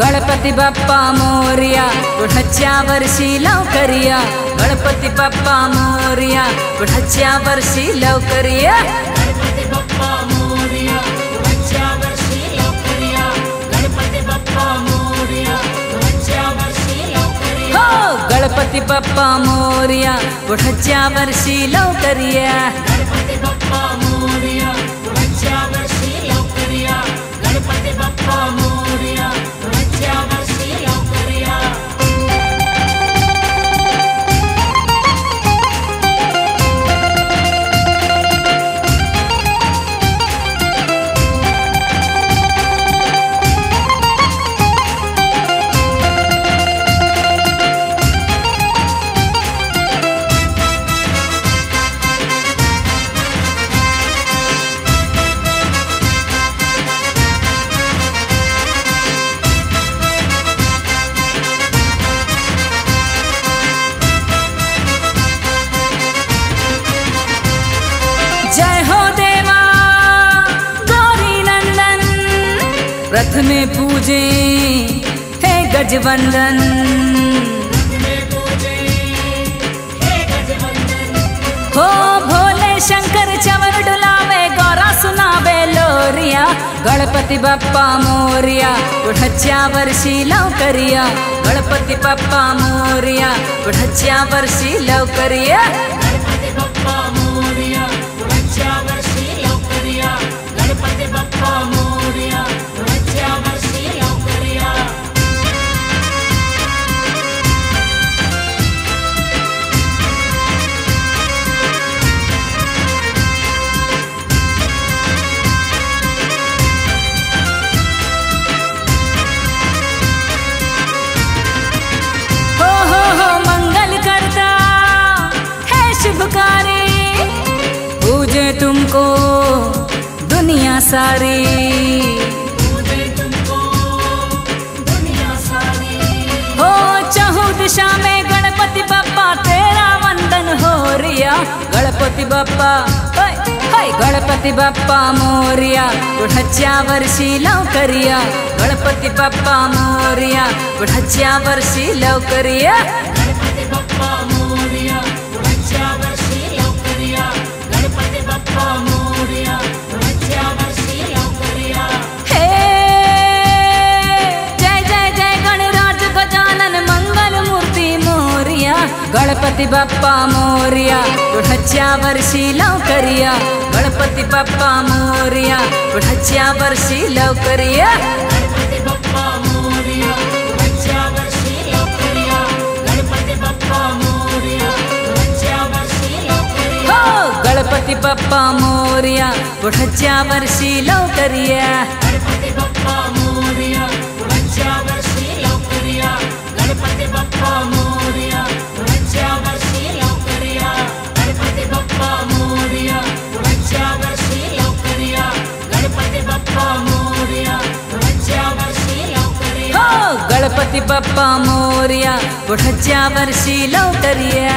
गणपती बाप्पा मोर्या पुढच्या वर्षी लवकर या गणपती बाप्पा मोर्या पुढच्या वर्षी लवकर या गणपती बाप्पा मोरया पुढच्या वर्षी लवकर या गणपती बाप्पा मोरया पुढच्या वर्षी लवकर या हो गणपती बाप्पा मोर्या पुढच्या वर्षी लवकर हे गजवंदन पूजे हे गजवंदन। हो भोले शंकर चवर डुलावे, गौरा सुनावे लोरिया। गणपती बाप्पा मोर्या पुढच्या वर्षी लवकरिया गणपती बाप्पा मोर्या पुढच्या वर्षी लवकरिया गणपती बाप्पा सारी। हो, चहु दिशा में गणपति बाप्पा, तेरा वंदन हो रिया। गणपति हाय, गणपति बाप्पा मोरिया। पुढच्या वर्षी लवकरिया गणपति बाप्पा मोरिया। पुढच्या वर्षी लवकरिया गणपती बाप्पा गणपती बाप्पा मोरिया पुढच्या वर्षी लवकरिया. गणपती बाप्पा मोरिया पुढच्या वर्षी लवकरिया. गणपती बाप्पा मोरया पुढच्या वर्षी लवकर या गणपती बाप्पा मोरया पुढच्या वर्षी लवकर या हो गणपती बाप्पा मोरिया पुढच्या वर्षी लवकरिया. गणपती बप्पा मोरिया पुढच्या वर्षी लवकरिया